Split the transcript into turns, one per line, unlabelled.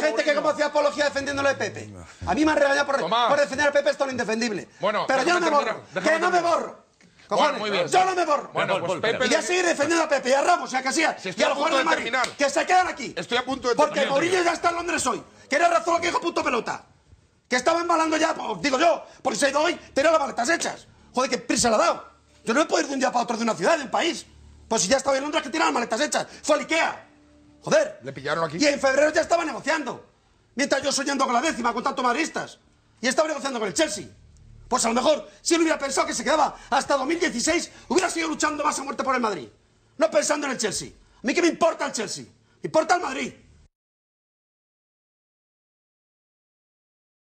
decir gente que como hacía apología defendiéndolo de Pepe. A mí me han regañado por, por defender a Pepe, esto es lo indefendible.
Bueno,
Pero yo no me borro.
terminar,
Que no me
terminar.
borro. Cojones,
muy bien.
yo no me borro.
Bueno, pues Pepe
y voy a seguir defendiendo a Pepe y a Ramos y a Casillas
Si
y a los jugadores de Madrid.
terminar.
Que se quedan aquí.
Estoy a punto de
Porque
terminar.
Mourinho ya está en Londres hoy. Que era razón que dijo punto pelota. Que estaba embalando ya, pues, digo yo, porque se ha ido hoy, tenía las maletas hechas. Joder, qué prisa le ha dado. Yo no me puedo ir de un día para otro de una ciudad, de un país. Pues si ya estaba en Londres, que tenía las maletas hechas. Fue al Ikea. Joder.
Le pillaron aquí.
Y en febrero ya estaba negociando. Mientras yo soñando con la décima, con tantos madridistas. Y estaba negociando con el Chelsea. Pues a lo mejor, si él hubiera pensado que se quedaba hasta 2016, hubiera seguido luchando más a muerte por el Madrid. No pensando en el Chelsea. A mí qué me importa el Chelsea. Me importa el Madrid.